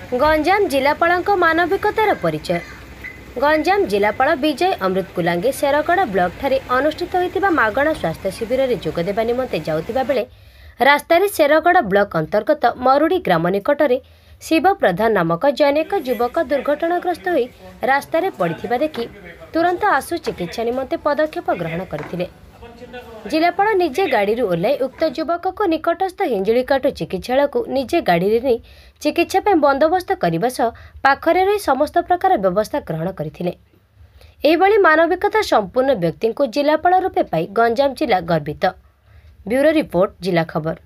ଗଞ୍ଜାମ ଜିଲ୍ଲାପାଳଙ୍କ ମାନବିକତାର ପରିଚୟ। ଗଞ୍ଜାମ ଜିଲ୍ଲାପାଳ ବିଜୟ ଅମୃତ କୁଲାଙ୍ଗେ ଶେରଗଡ଼ ବ୍ଲକଠାରେ ଅନୁଷ୍ଠିତ ହୋଇଥିବା ମାଗଣା ସ୍ୱାସ୍ଥ୍ୟ ଶିବିରରେ ଯୋଗଦେବା ନିମନ୍ତେ ଯାଉଥିବା ବେଳେ ରାସ୍ତାରେ ଶେରଗଡ଼ ବ୍ଲକ ଅନ୍ତର୍ଗତ ମରୁଡ଼ି ଗ୍ରାମ ନିକଟରେ ଶିବ ପ୍ରଧାନ ନାମକ ଜନୈକ ଯୁବକ ଦୁର୍ଘଟଣାଗ୍ରସ୍ତ ହୋଇ ରାସ୍ତାରେ ପଡ଼ିଥିବା ଦେଖି ତୁରନ୍ତ ଆଶୁ ଚିକିତ୍ସା ନିମନ୍ତେ ପଦକ୍ଷେପ ଗ୍ରହଣ କରିଥିଲେ। ଜିଲ୍ଲାପାଳ ନିଜେ ଗାଡ଼ିରୁ ଓହ୍ଲାଇ ଉକ୍ତ ଯୁବକକୁ ନିକଟସ୍ଥ ହିଞ୍ଜିଳିକାଟୁ ଚିକିତ୍ସାଳୟକୁ ନିଜେ ଗାଡ଼ିରେ ନେଇ ଚିକିତ୍ସା ପାଇଁ ବନ୍ଦୋବସ୍ତ କରିବା ସହ ପାଖରେ ରହି ସମସ୍ତ ପ୍ରକାର ବ୍ୟବସ୍ଥା ଗ୍ରହଣ କରିଥିଲେ। ଏହିଭଳି ମାନବିକତା ସମ୍ପୂର୍ଣ୍ଣ ବ୍ୟକ୍ତିଙ୍କୁ ଜିଲ୍ଲାପାଳ ରୂପେ ପାଇ ଗଞ୍ଜାମ ଜିଲ୍ଲା ଗର୍ବିତ। ବ୍ୟୁରୋ ରିପୋର୍ଟ ଜିଲ୍ଲା ଖବର।